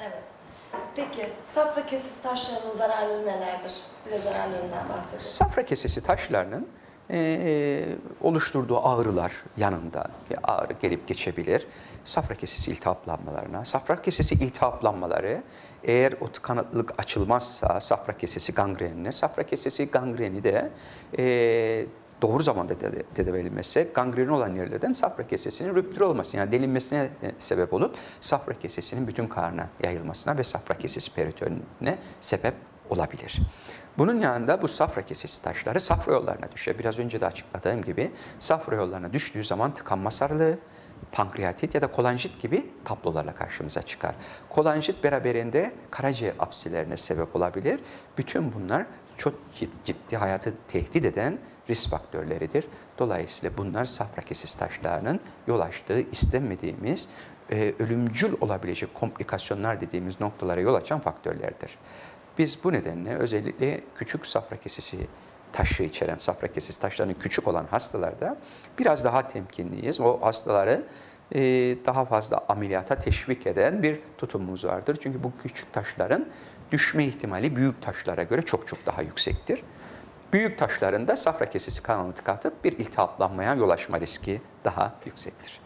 Evet. Peki safra kesesi taşlarının zararları nelerdir? Bir de zararlarından bahsedelim. Safra kesesi taşlarının e, oluşturduğu ağrılar yanında ağrı gelip geçebilir. Safra kesesi iltihaplanmalarına, safra kesesi iltihaplanmaları eğer o tıkanıklık açılmazsa safra kesesi gangrenine, safra kesesi gangreni de e, doğru zamanda tedavi edilmezse olan yerlerden safra kesesinin rüptür olması yani delinmesine e, sebep olup safra kesesinin bütün karna yayılmasına ve safra kesesi peritonine sebep olabilir. Bunun yanında bu safra kesesi taşları safra yollarına düşüyor. Biraz önce de açıkladığım gibi safra yollarına düştüğü zaman tıkanma sarılığı, pankreatit ya da kolanjit gibi tablolarla karşımıza çıkar. Kolanjit beraberinde karaciğer apsilerine sebep olabilir. Bütün bunlar çok cid- ciddi hayatı tehdit eden risk faktörleridir. Dolayısıyla bunlar safra kesesi taşlarının yol açtığı istenmediğimiz e, ölümcül olabilecek komplikasyonlar dediğimiz noktalara yol açan faktörlerdir. Biz bu nedenle özellikle küçük safra kesesi taşı içeren safra kesesi taşlarının küçük olan hastalarda biraz daha temkinliyiz. O hastaları e, daha fazla ameliyata teşvik eden bir tutumumuz vardır. Çünkü bu küçük taşların düşme ihtimali büyük taşlara göre çok çok daha yüksektir. Büyük taşlarında safra kesesi kanalını tıkatıp bir iltihaplanmaya yol açma riski daha yüksektir.